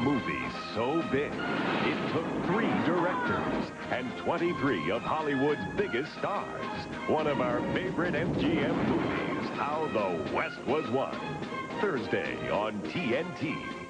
movie so big, it took three directors and 23 of Hollywood's biggest stars. One of our favorite MGM movies, How the West Was Won. Thursday on TNT.